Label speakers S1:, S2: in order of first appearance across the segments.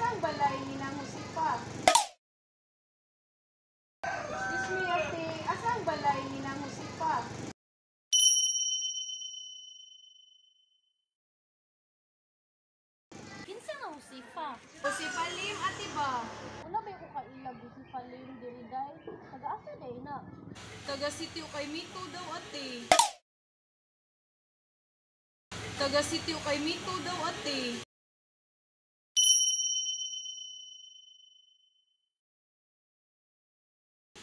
S1: Sang
S2: balay ng husipa? Ate. Asang
S1: balay ng husipa? Kinsa nga husipa? Husipa lim, ate ba? Wala may ukailag husipa lim, diriday. Taga-asa day na.
S2: Taga-sityo kay Mito daw, ate. Taga-sityo kay Mito daw, ate.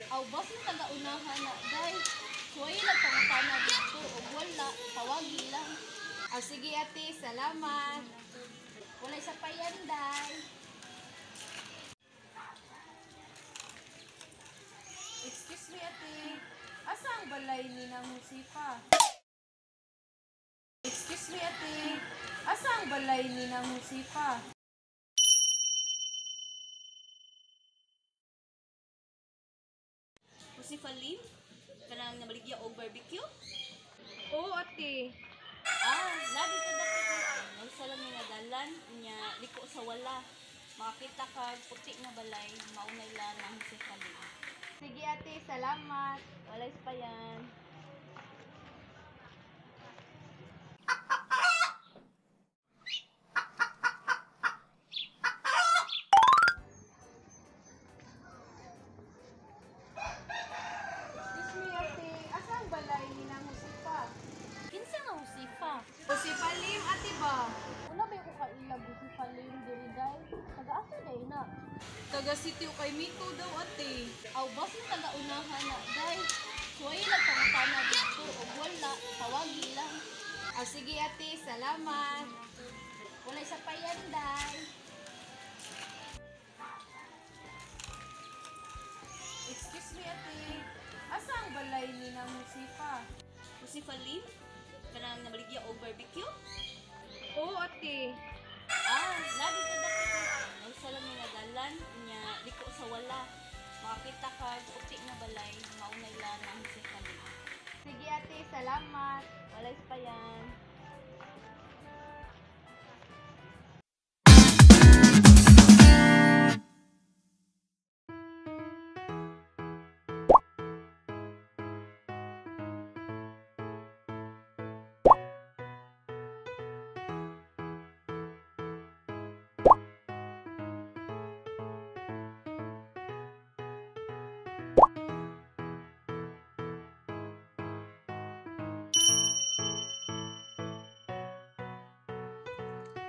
S1: Aw bas yung taga-unahan na day. Suway lang pangutana dito o wala, tawagi lang.
S2: Ah, sige, ate. Salamat.
S1: Walay sa payan day.
S2: Excuse me, ate. Asa ang balay ni na musipa? Excuse me, ate. Asa ang balay ni na musipa?
S1: Si Palim? Kanang nabaligya og barbecue?
S2: Oo, ate.
S1: Ah, lagi ko dapat ay sa lang nga dalan nya liko sa wala. Makita ka puti na balay, maunay lang ang si Palim.
S2: Sige, ate. Salamat.
S1: Walay pa yan. Taga-asa day na.
S2: Taga sitio kay Mito daw, ate.
S1: Aw bas yung taga-unahan na day. Suway lang pangutana dito o wala, tawagi lang.
S2: Ah, sige, ate. Salamat.
S1: Walay sa payan day.
S2: Excuse me, ate. Asa ang balay ni na musipa?
S1: O si Palim? Kanang nabaligya og barbecue?
S2: Oo, ate.
S1: Makita ka puti na balay, maunay lang ang si Palim.
S2: Sige, ate. Salamat.
S1: Walay pa yan.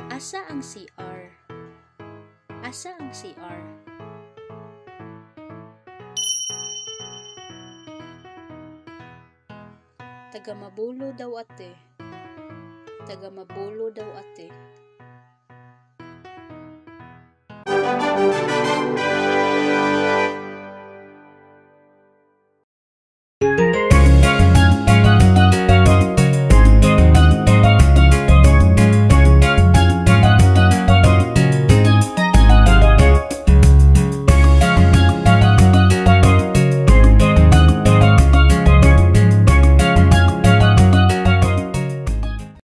S3: Asa ang CR? Asa ang CR? Taga Mabulo daw ate. Taga Mabulo daw ate.